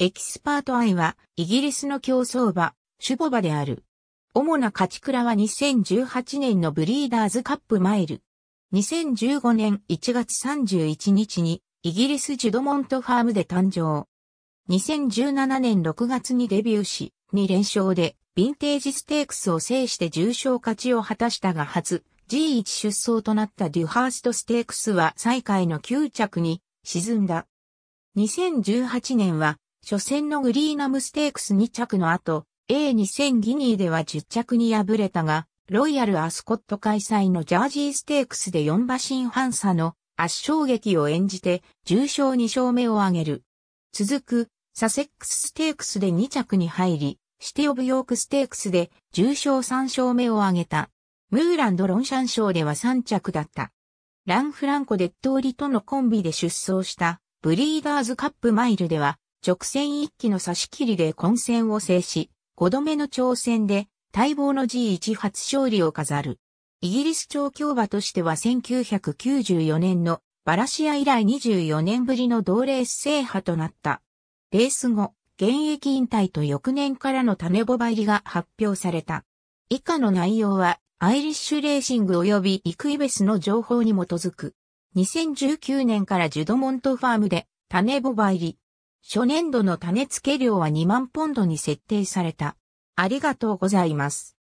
エキスパートアイはイギリスの競走馬、種牡馬である。主な勝ち鞍は2018年のブリーダーズカップマイル。2015年1月31日にイギリスジュドモントファームで誕生。2017年6月にデビューし、2連勝でヴィンテージステークスを制して重賞勝ちを果たしたが初、G1 出走となったデュハーストステークスは最下位の9着に沈んだ。2018年は初戦のグリーナムステークス2着の後、A2000 ギニーでは10着に敗れたが、ロイヤルアスコット開催のジャージーステークスで4馬身半差の圧勝劇を演じて重賞2勝目を挙げる。続くサセックスステークスで2着に入り、シティオブヨークステークスで重賞3勝目を挙げた。ムーランドロンシャン賞では3着だった。ランフランコデッドーリとのコンビで出走したブリーダーズカップマイルでは直線一気の差し切りで混戦を制し、5度目の挑戦で待望の G1 初勝利を飾る。イギリス調教馬としては1994年のバラシア以来24年ぶりの同レース制覇となった。レース後、現役引退と翌年からの種ボバ入りが発表された。以下の内容は、アイリッシュレーシング及びイクイベスの情報に基づく。2019年からジュドモントファームで種ボバ入り。初年度の種付け量は2万ポンドに設定された。ありがとうございます。